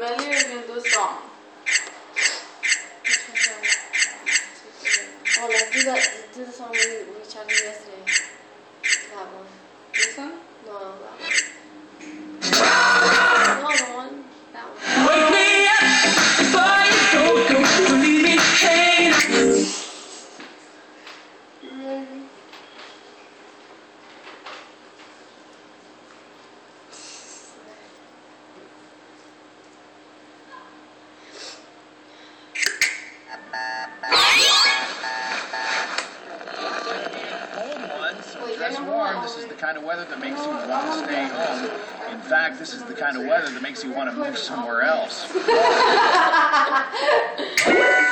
买六瓶都少。就是，我来这个，这个上面没加那是。然后，这个呢？no。Kind of weather that makes you want to stay home. In fact, this is the kind of weather that makes you want to move somewhere else.